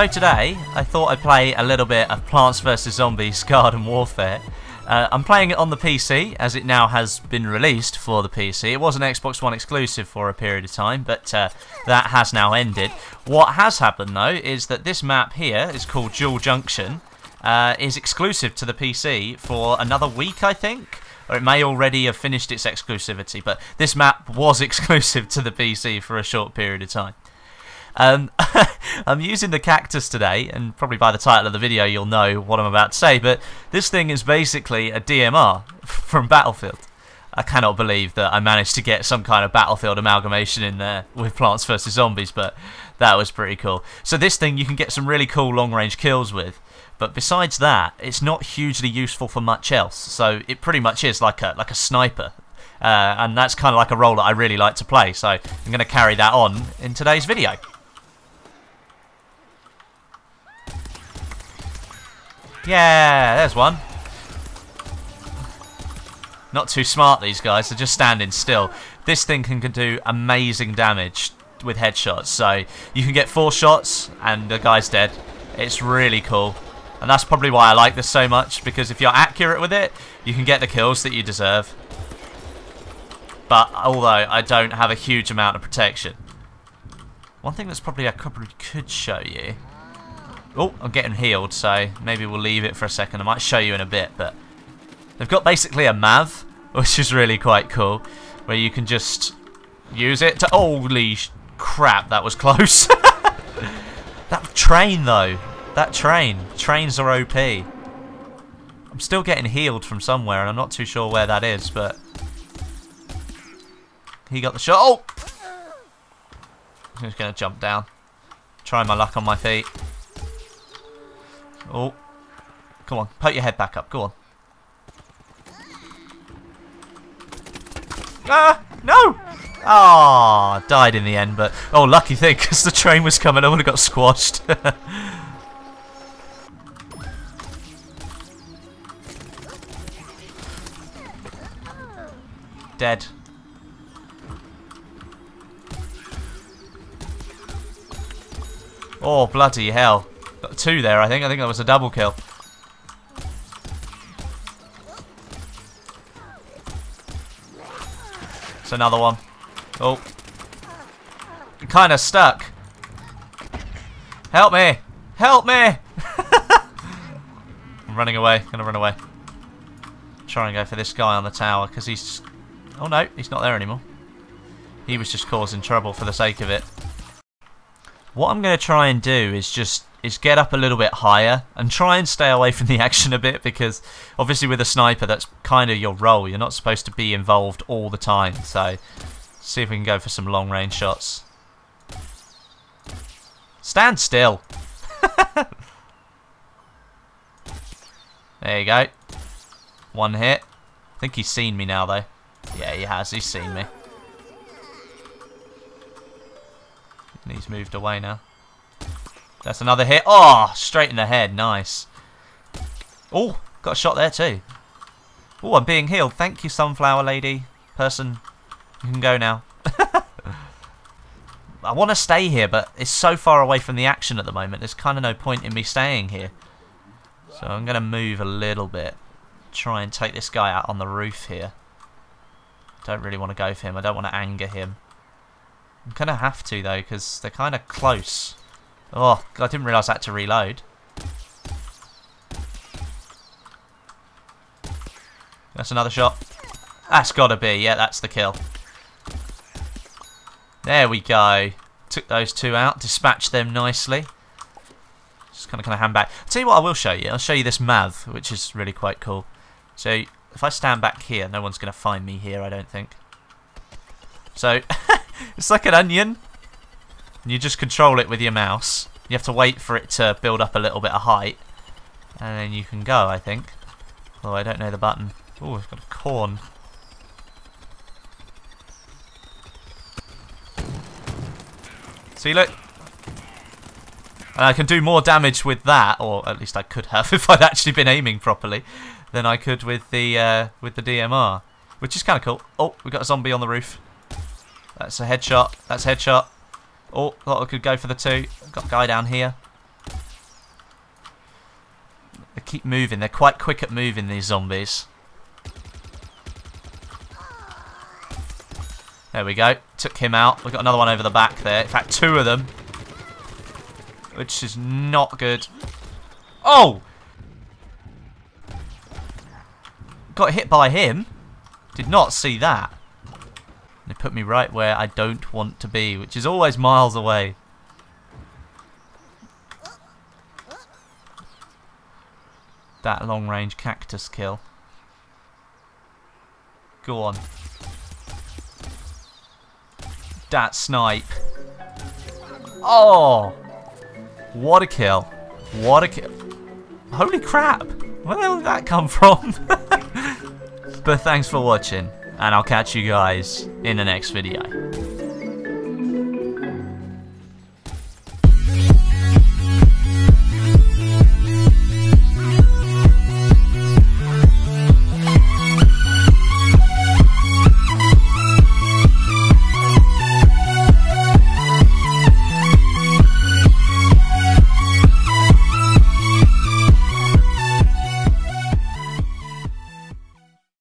So today, I thought I'd play a little bit of Plants vs Zombies Garden Warfare. Uh, I'm playing it on the PC, as it now has been released for the PC. It was an Xbox One exclusive for a period of time, but uh, that has now ended. What has happened, though, is that this map here is called Jewel Junction, uh, is exclusive to the PC for another week, I think? Or it may already have finished its exclusivity, but this map was exclusive to the PC for a short period of time. Um, I'm using the cactus today, and probably by the title of the video you'll know what I'm about to say, but this thing is basically a DMR from Battlefield. I cannot believe that I managed to get some kind of Battlefield amalgamation in there with Plants vs Zombies, but that was pretty cool. So this thing you can get some really cool long-range kills with, but besides that, it's not hugely useful for much else. So it pretty much is like a like a sniper, uh, and that's kind of like a role that I really like to play. So I'm going to carry that on in today's video. Yeah, there's one. Not too smart, these guys. They're just standing still. This thing can, can do amazing damage with headshots. So you can get four shots and the guy's dead. It's really cool. And that's probably why I like this so much. Because if you're accurate with it, you can get the kills that you deserve. But although I don't have a huge amount of protection. One thing that's probably I probably could show you Oh, I'm getting healed, so maybe we'll leave it for a second. I might show you in a bit, but they've got basically a Mav, which is really quite cool, where you can just use it to... Holy crap, that was close. that train, though. That train. Trains are OP. I'm still getting healed from somewhere, and I'm not too sure where that is, but... He got the shot. Oh! I'm just going to jump down. Try my luck on my feet. Oh. Come on, poke your head back up. Go on. Ah! No! Ah, oh, died in the end, but... Oh, lucky thing, because the train was coming, I would have got squashed. Dead. Oh, bloody hell. Two there, I think. I think that was a double kill. It's another one. Oh. Kind of stuck. Help me! Help me! I'm running away. Gonna run away. Try and go for this guy on the tower because he's. Oh no, he's not there anymore. He was just causing trouble for the sake of it. What I'm going to try and do is just is get up a little bit higher and try and stay away from the action a bit because obviously with a sniper that's kind of your role. You're not supposed to be involved all the time. So see if we can go for some long range shots. Stand still. there you go. One hit. I think he's seen me now though. Yeah, he has. He's seen me. And he's moved away now. That's another hit. Oh, straight in the head. Nice. Oh, got a shot there too. Oh, I'm being healed. Thank you, sunflower lady. Person, you can go now. I want to stay here, but it's so far away from the action at the moment. There's kind of no point in me staying here. So I'm going to move a little bit. Try and take this guy out on the roof here. Don't really want to go for him. I don't want to anger him. I'm going to have to, though, because they're kind of close. Oh, I didn't realise I had to reload. That's another shot. That's got to be. Yeah, that's the kill. There we go. Took those two out. Dispatched them nicely. Just kind of kind of hand back. I'll tell you what I will show you. I'll show you this Mav, which is really quite cool. So, if I stand back here, no one's going to find me here, I don't think. So, it's like an onion. And you just control it with your mouse. You have to wait for it to build up a little bit of height. And then you can go, I think. Oh, I don't know the button. Oh, it's got a corn. See, look. And I can do more damage with that, or at least I could have if I'd actually been aiming properly, than I could with the uh, with the DMR, which is kind of cool. Oh, we got a zombie on the roof. That's a headshot. That's a headshot. Oh, thought I could go for the two. Got a guy down here. keep moving. They're quite quick at moving, these zombies. There we go. Took him out. We've got another one over the back there. In fact, two of them. Which is not good. Oh! Got hit by him. Did not see that. They put me right where I don't want to be, which is always miles away. That long range cactus kill. Go on. That snipe. Oh! What a kill. What a kill. Holy crap! Where did that come from? but thanks for watching, and I'll catch you guys in the next video.